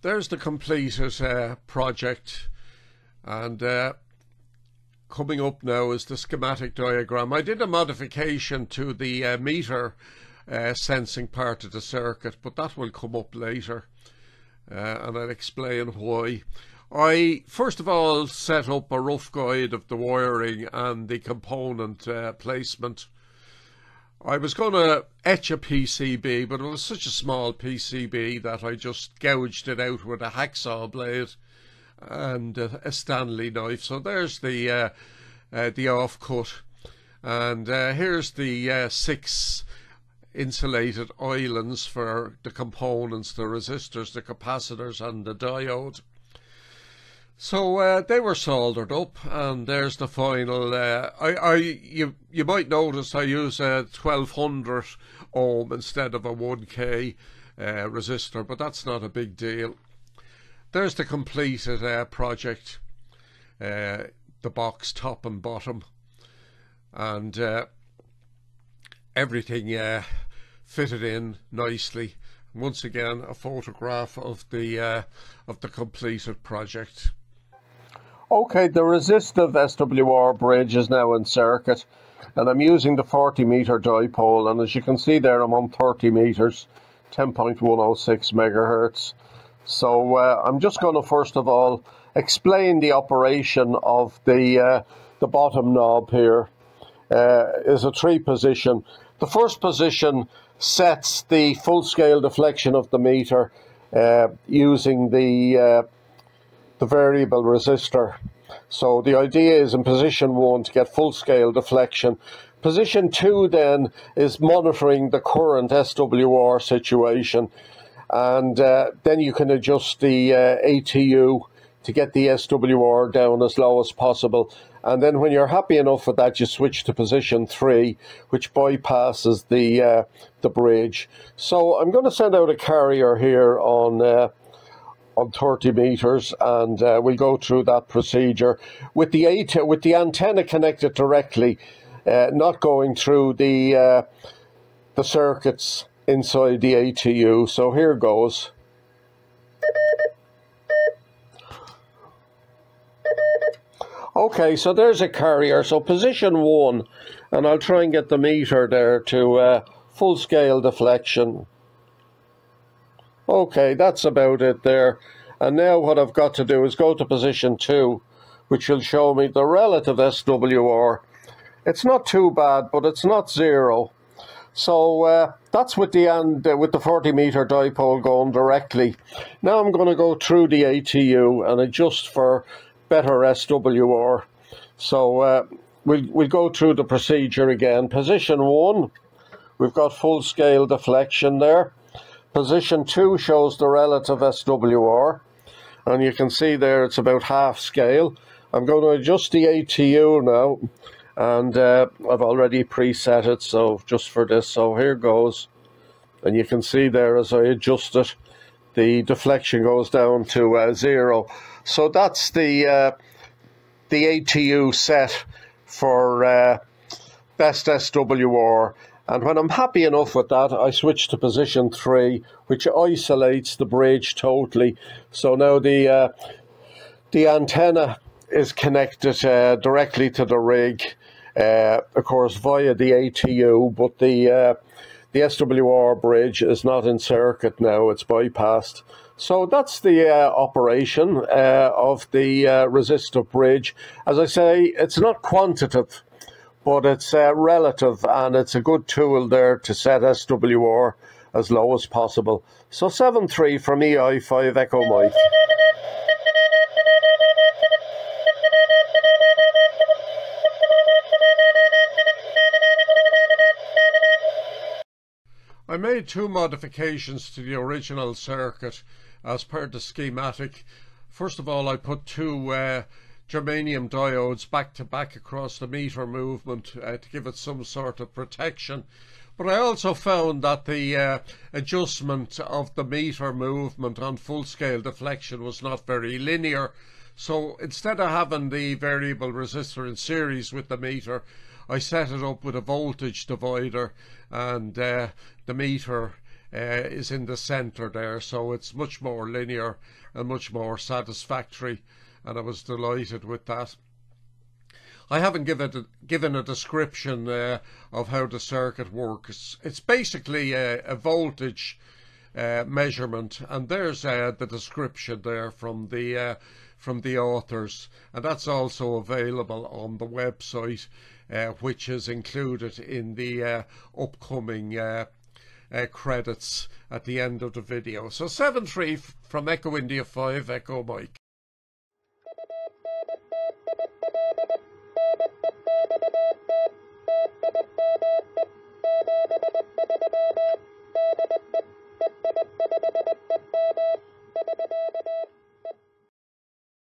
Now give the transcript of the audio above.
There's the completed uh, project and uh, coming up now is the schematic diagram. I did a modification to the uh, meter uh, sensing part of the circuit but that will come up later uh, and I'll explain why. I first of all set up a rough guide of the wiring and the component uh, placement I was going to etch a PCB, but it was such a small PCB that I just gouged it out with a hacksaw blade and a, a Stanley knife. So there's the uh, uh, the offcut, and uh, here's the uh, six insulated islands for the components, the resistors, the capacitors, and the diode. So uh, they were soldered up, and there's the final. Uh, I, I, you, you might notice I use a 1200 ohm instead of a 1k uh, resistor, but that's not a big deal. There's the completed uh, project, uh, the box top and bottom, and uh, everything fitted in nicely. Once again, a photograph of the of the completed project. Okay, the resistive SWR bridge is now in circuit and I'm using the 40 meter dipole and as you can see there I'm on 30 meters 10.106 megahertz so uh, I'm just going to first of all explain the operation of the uh, the bottom knob here. Uh, is a three position the first position sets the full scale deflection of the meter uh, using the uh, the variable resistor. So the idea is in position one to get full scale deflection. Position two then is monitoring the current SWR situation and uh, then you can adjust the uh, ATU to get the SWR down as low as possible. And then when you're happy enough with that, you switch to position three, which bypasses the uh, the bridge. So I'm going to send out a carrier here on uh, on 30 meters and uh, we'll go through that procedure with the eight, with the antenna connected directly uh, not going through the uh, the circuits inside the ATU so here goes. Okay so there's a carrier. So position one and I'll try and get the meter there to uh, full scale deflection Okay, that's about it there. And now what I've got to do is go to position 2, which will show me the relative SWR. It's not too bad, but it's not zero. So uh, that's with the end, uh, with the 40 meter dipole going directly. Now I'm going to go through the ATU and adjust for better SWR. So uh, we'll, we'll go through the procedure again. Position 1, we've got full scale deflection there. Position 2 shows the relative SWR and you can see there it's about half scale. I'm going to adjust the ATU now and uh, I've already preset it so just for this so here goes. And you can see there as I adjust it the deflection goes down to uh, zero. So that's the uh, the ATU set for uh, best SWR and when I'm happy enough with that, I switch to position three, which isolates the bridge totally. So now the uh, the antenna is connected uh, directly to the rig, uh, of course via the ATU, but the uh, the SWR bridge is not in circuit now; it's bypassed. So that's the uh, operation uh, of the resistive bridge. As I say, it's not quantitative but it's uh, relative and it's a good tool there to set SWR as low as possible. So 7.3 from EI5 Echo Mike. I made two modifications to the original circuit as per the schematic. First of all, I put two uh, germanium diodes back to back across the meter movement uh, to give it some sort of protection. But I also found that the uh, adjustment of the meter movement on full scale deflection was not very linear. So instead of having the variable resistor in series with the meter, I set it up with a voltage divider and uh, the meter uh, is in the center there. So it's much more linear and much more satisfactory. And I was delighted with that. I haven't given a, given a description uh, of how the circuit works. It's basically a, a voltage uh, measurement, and there's uh, the description there from the uh, from the authors, and that's also available on the website, uh, which is included in the uh, upcoming. credits at the end of the video. So 7 3 from Echo India 5 Echo Mike. Thank you.